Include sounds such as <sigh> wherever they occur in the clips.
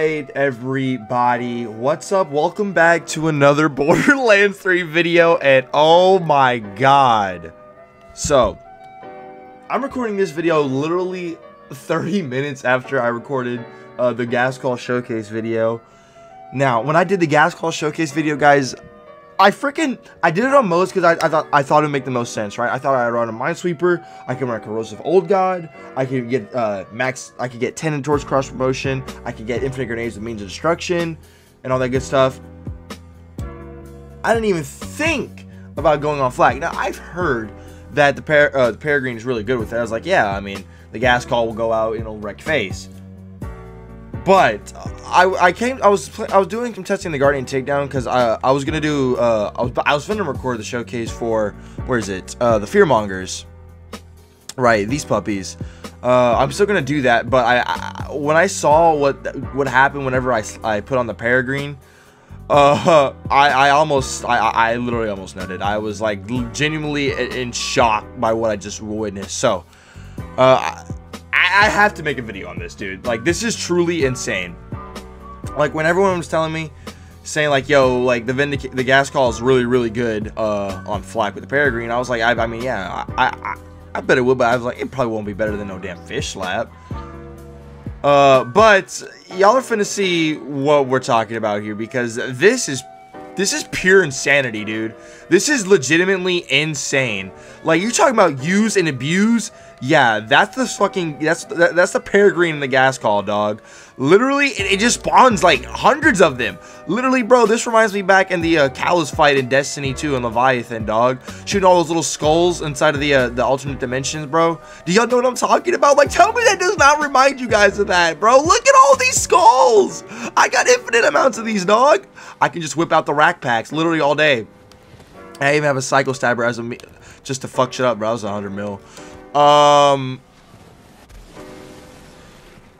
Alright, everybody, what's up? Welcome back to another <laughs> Borderlands 3 video, and oh my god. So, I'm recording this video literally 30 <laughs> minutes after I recorded uh, the Ghast Call Showcase video. Now, when I did the Ghast Call Showcase video, guys, I freaking I did it on Moze because I, I thought I thought it'd make the most sense, right? I thought I'd run a Minesweeper, I could run a Corrosive Old God, I could get uh, max, I could get Tendon Torch cross promotion, I could get Infinite Grenades with Means of Destruction, and all that good stuff. I didn't even think about going on Flak. Now I've heard that the, par uh, the Peregrine is really good with it. I was like, yeah, I mean the ghast call will go out and it'll wreck face. But I, I came I was I was doing some testing the Guardian takedown because I I was gonna do uh I was I was gonna record the showcase for where is it uh the Fearmongers, right these puppies. Uh, I'm still gonna do that, but I, I when I saw what what happened whenever I I put on the Peregrine, uh, <laughs> I, I almost, I, I literally almost nutted. I was like genuinely in shock by what I just witnessed. So, uh, I, I have to make a video on this, dude. Like, this is truly insane. Like, when everyone was telling me, saying like, yo, like the Vindic the ghast call is really, really good uh, on Flak with the Peregrine, I was like, I, I mean, yeah, I, I, I bet it would, but I was like, it probably won't be better than no damn fish slap. Uh, but y'all are finna see what we're talking about here because this is this is pure insanity, dude. This is legitimately insane. Like you're talking about use and abuse. Yeah, that's the fucking that's that, that's the peregrine in the ghast call, dog. Literally, it, it, just spawns like hundreds of them. Literally, bro, this reminds me back in the uh, Calus fight in Destiny 2 and Leviathan, dog. Shooting all those little skulls inside of the uh, the alternate dimensions, bro. Do y'all know what I'm talking about? Like, tell me that does not remind you guys of that, bro. Look at all these skulls. I got infinite amounts of these, dog. I can just whip out the rack packs literally all day. I even have a Psycho Stabber as a just to fuck shit up, bro. I was 100 mil. Um,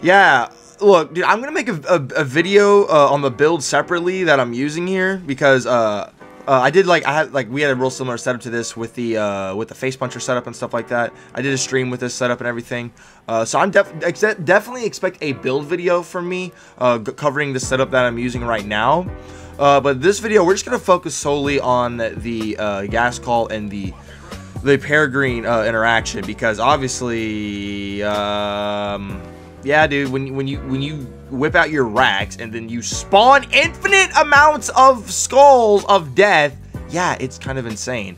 yeah, look, dude, I'm gonna make a, a, a video uh, on the build separately that I'm using here because uh, uh, I did like I had like we had a real similar setup to this with the uh, with the face puncher setup and stuff like that. I did a stream with this setup and everything. Uh, so I'm def definitely expect a build video from me uh, covering the setup that I'm using right now. Uh, but this video we're just gonna focus solely on the uh, ghast call and the the Peregrine uh, interaction because obviously, um, yeah, dude, when when you when you whip out your racks and then you spawn infinite amounts of skulls of death, yeah, it's kind of insane.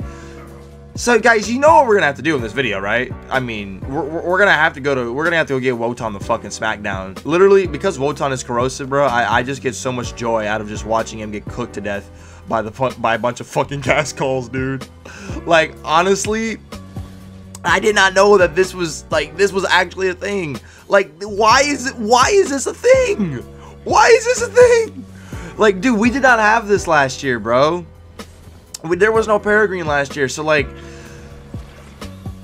So guys, you know what we're gonna have to do in this video, right? I mean, we're, we're gonna have to go to we're gonna have to go get Wotan the fucking smackdown. Literally, because Wotan is corrosive, bro. I, I just get so much joy out of just watching him get cooked to death by the by a bunch of fucking <laughs> ghast calls, dude. Like honestly, I did not know that this was like this was actually a thing. Like why is it why is this a thing? Why is this a thing? Like dude, we did not have this last year, bro. We, there was no Peregrine last year, so like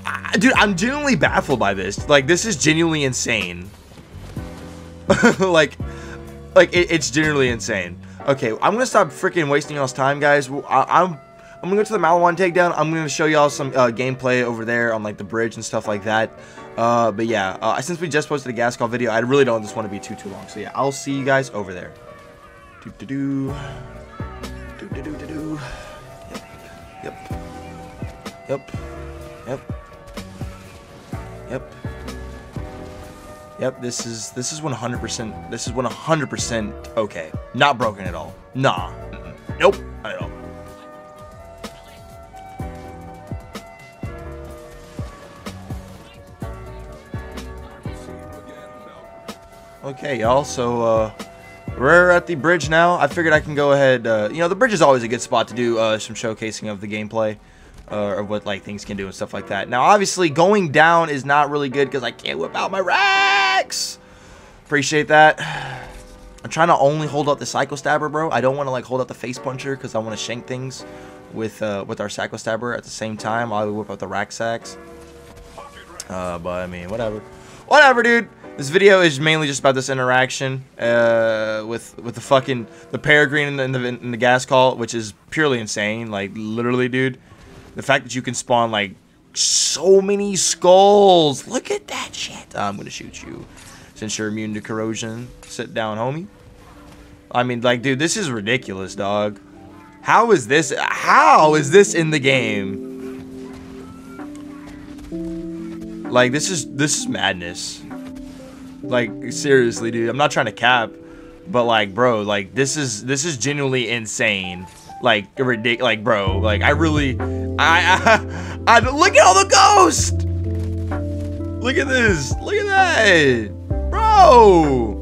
I, dude, I'm genuinely baffled by this. Like this is genuinely insane. <laughs> like like it, it's genuinely insane. Okay, I'm gonna stop freaking wasting y'all's time, guys. I, am I'm, I'm gonna go to the Maliwan takedown. I'm gonna show y'all some uh, gameplay over there on like the bridge and stuff like that. Uh, but yeah, uh, since we just posted a ghast call video, I really don't just want to be too too long. So yeah, I'll see you guys over there. Do do do. Do do do do do. Yep. Yep. Yep. Yep. Yep, this is this is 100%. This is 100% okay. Not broken at all. Nah. Mm -mm. Nope. Not at all. Okay, y'all. So uh, we're at the bridge now. I figured I can go ahead. Uh, you know, the bridge is always a good spot to do uh, some showcasing of the gameplay uh, or what like things can do and stuff like that. Now, obviously, going down is not really good because I can't whip out my racks. Appreciate that. I'm trying to only hold up the Psycho Stabber, bro. I don't want to like hold up the Face Puncher because I want to shank things with uh, with our Psycho Stabber at the same time. I'll whip out the rack sacks. Uh, but I mean, whatever. Whatever, dude. This video is mainly just about this interaction uh, with with the fucking the peregrine and the, and the ghast call, which is purely insane. Like literally, dude. The fact that you can spawn, like, so many skulls. Look at that shit. I'm to shoot you. Since you're immune to corrosion, sit down, homie. I mean, like, dude, this is ridiculous, dog. How is this? How is this in the game? Like, this is this is madness. Like, seriously, dude. I'm not trying to cap, but like, bro, like, this is this is genuinely insane. Like, ridiculous. Like, bro, like, I really, I, I, <laughs> I, look at all the ghosts. Look at this. Look at that, bro.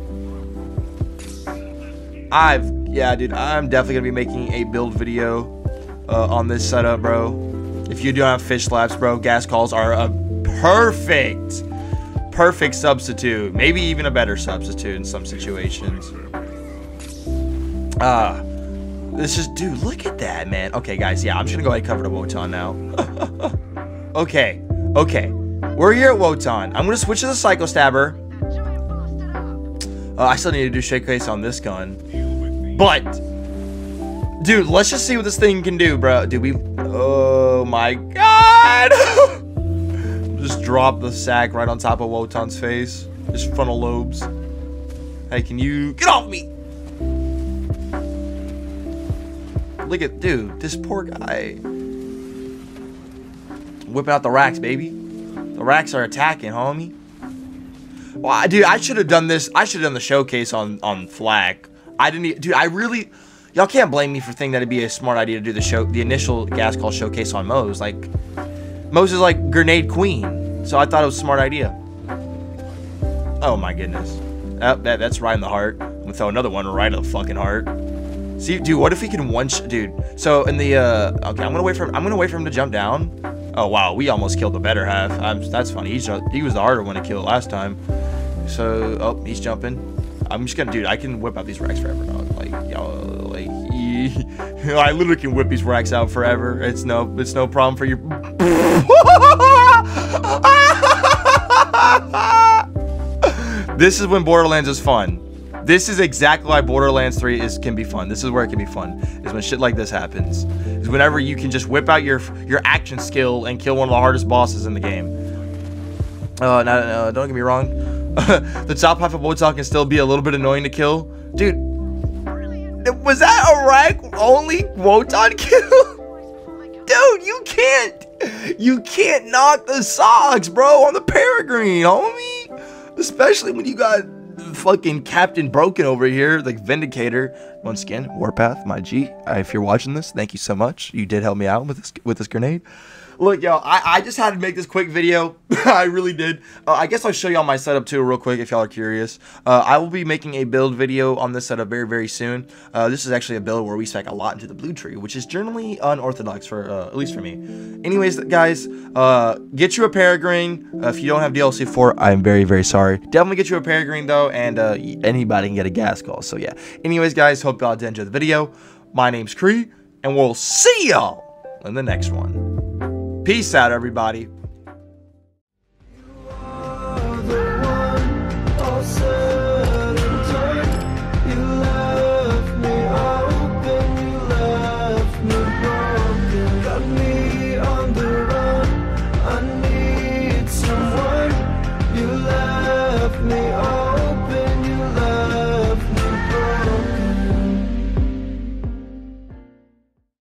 I've, yeah, dude, I'm definitely gonna be making a build video uh, on this setup, bro. If you do have fish slaps, bro, ghast calls are a perfect, perfect substitute. Maybe even a better substitute in some situations. Ah, uh, this is, dude, look at that, man. Okay, guys, yeah, I'm just gonna go ahead and cover the Wotan now. <laughs> okay, okay. We're here at Wotan. I'm gonna switch to the Psycho Stabber. Uh, I still need to do showcase on this gun. But, dude, let's just see what this thing can do, bro. Dude, we, oh my god. <laughs> just drop the sack right on top of Wotan's face. Just frontal lobes. Hey, can you get off me? Look at, dude, this poor guy. Whipping out the racks, baby. The racks are attacking, homie. Well, dude, I should have done this. I should have done the showcase on on Flak. I didn't, dude. I really, y'all can't blame me for thinking that it'd be a smart idea to do the show, the initial ghast call showcase on Moze. Like, Moze is like grenade queen, so I thought it was a smart idea. Oh my goodness, oh, that that's right in the heart. I'm gonna throw another one right in the fucking heart. See, dude, what if he can one, dude? So in the, uh, okay, I'm gonna wait for him. I'm gonna wait for him to jump down. Oh wow, we almost killed the better half. that's funny. He's he was the harder one to kill last time. So, oh, he's jumping. I'm just gonna, dude, I can whip out these racks forever, dog. Like, y'all, like, <laughs> I literally can whip these racks out forever. It's no, it's no problem for you. This is when Borderlands is fun. This is exactly why Borderlands 3 is can be fun. This is where it can be fun. Is when shit like this happens. Is whenever you can just whip out your your action skill and kill one of the hardest bosses in the game. Uh, no, no, don't get me wrong. <laughs> the top half of Wotan can still be a little bit annoying to kill. Dude, was that a rank only Wotan kill? <laughs> Dude, you can't. You can't knock the socks, bro, on the Peregrine, homie. Especially when you got fucking Captain Broken over here, like Vindicator. Once again, Warpath, my G. If you're watching this, thank you so much. You did help me out with this with this grenade. Look, y'all, I, I just had to make this quick video. <laughs> I really did. Uh, I guess I'll show y'all my setup too real quick if y'all are curious. Uh, I will be making a build video on this setup very, very soon. Uh, this is actually a build where we spec a lot into the blue tree, which is generally unorthodox for, uh, at least for me. Anyways, guys, uh, get you a Peregrine. Uh, if you don't have DLC 4, I'm very, very sorry. Definitely get you a Peregrine though, and anybody can get a ghast call. So yeah. Anyways, guys, hope y'all did enjoy the video. My name's Kree, and we'll see y'all in the next one. Peace out, everybody.